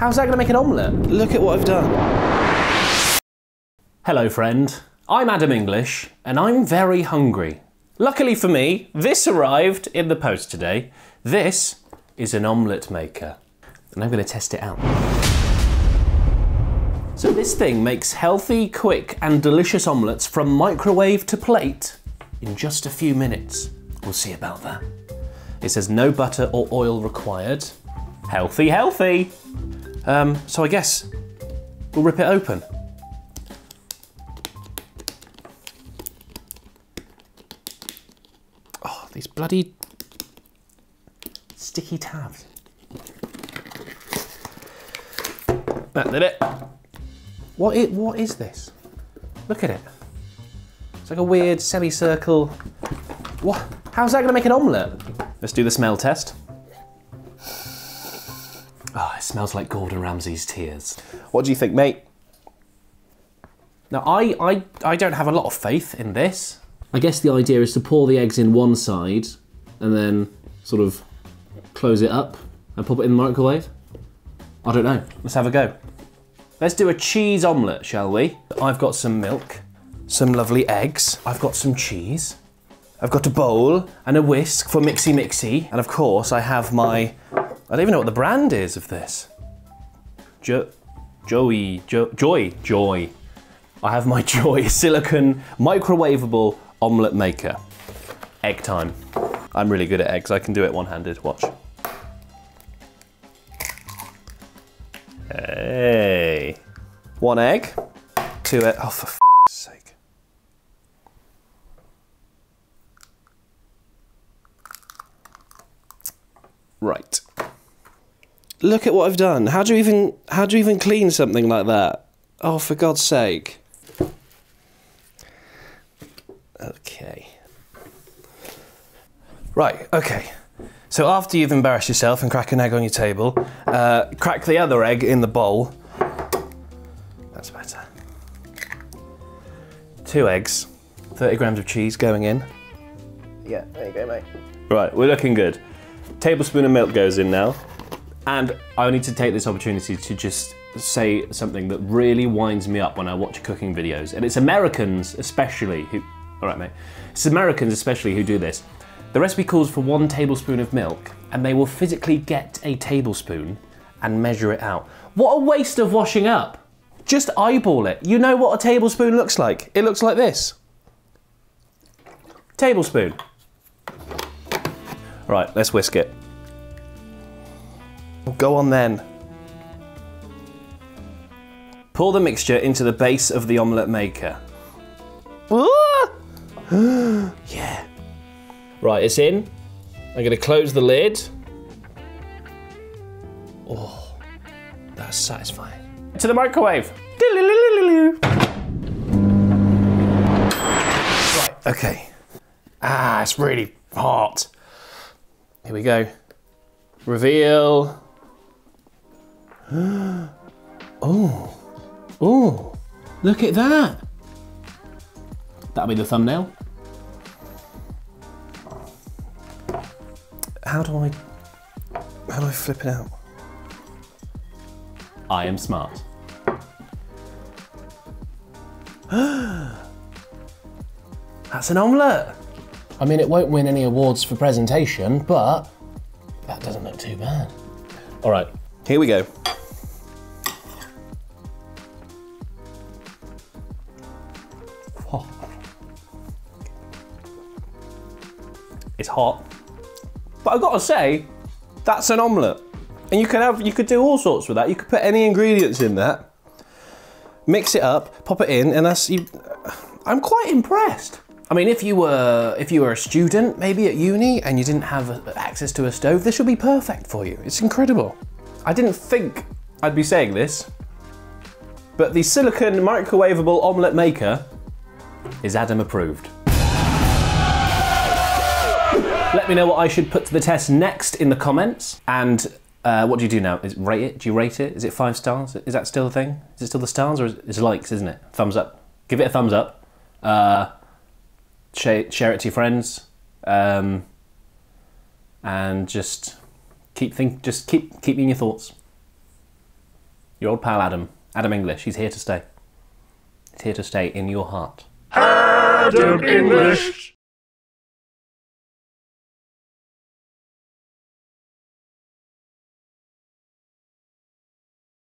How's that going to make an omelette? Look at what I've done. Hello, friend. I'm Adam English, and I'm very hungry. Luckily for me, this arrived in the post today. This is an omelette maker, and I'm going to test it out. So this thing makes healthy, quick, and delicious omelettes from microwave to plate in just a few minutes. We'll see about that. It says no butter or oil required. Healthy, healthy. Um, so I guess we'll rip it open. Oh, these bloody sticky tabs. That did it. What is, what is this? Look at it. It's like a weird semicircle. What? How's that going to make an omelette? Let's do the smell test. Oh, it smells like Gordon Ramsay's tears. What do you think, mate? Now, I, I, I don't have a lot of faith in this. I guess the idea is to pour the eggs in one side and then sort of close it up and pop it in the microwave. I don't know. Let's have a go. Let's do a cheese omelette, shall we? I've got some milk, some lovely eggs. I've got some cheese. I've got a bowl and a whisk for mixy mixy. And of course, I have my, I don't even know what the brand is of this. Jo Joey, jo Joy, Joy. I have my Joy silicone microwavable omelette maker. Egg time. I'm really good at eggs. I can do it one-handed. Watch. Hey. One egg. Two egg. Oh, for sake. Right. Look at what I've done. How do you even how do you even clean something like that? Oh, for God's sake. Okay. Right, okay. So after you've embarrassed yourself and crack an egg on your table, uh, crack the other egg in the bowl. That's better. Two eggs, 30 grams of cheese going in. Yeah, there you go, mate. Right, we're looking good. Tablespoon of milk goes in now. And I need to take this opportunity to just say something that really winds me up when I watch cooking videos. And it's Americans especially who, all right, mate. It's Americans especially who do this. The recipe calls for one tablespoon of milk, and they will physically get a tablespoon and measure it out. What a waste of washing up. Just eyeball it. You know what a tablespoon looks like. It looks like this. Tablespoon. Right, let's whisk it. Go on then. Pour the mixture into the base of the omelette maker. yeah. Right, it's in. I'm going to close the lid. Oh, that's satisfying. To the microwave. Right, okay. Ah, it's really hot. Here we go. Reveal. Oh, oh, look at that. That'll be the thumbnail. How do I, how do I flip it out? I am smart. That's an omelette. I mean, it won't win any awards for presentation, but that doesn't look too bad. All right, here we go. It's hot. But I've got to say, that's an omelette. And you can have, you could do all sorts with that. You could put any ingredients in that, mix it up, pop it in, and that's, you, I'm quite impressed. I mean, if you were if you were a student, maybe at uni, and you didn't have access to a stove, this would be perfect for you. It's incredible. I didn't think I'd be saying this, but the silicone microwavable omelette maker is Adam approved. Let me know what I should put to the test next in the comments. And uh, what do you do now? Is rate it? Do you rate it? Is it five stars? Is that still a thing? Is it still the stars or is it, it's likes, isn't it? Thumbs up. Give it a thumbs up. Uh, share, share it to your friends. Um, and just keep think just keep keep me in your thoughts. Your old pal Adam. Adam English. He's here to stay. He's here to stay in your heart. Adam English.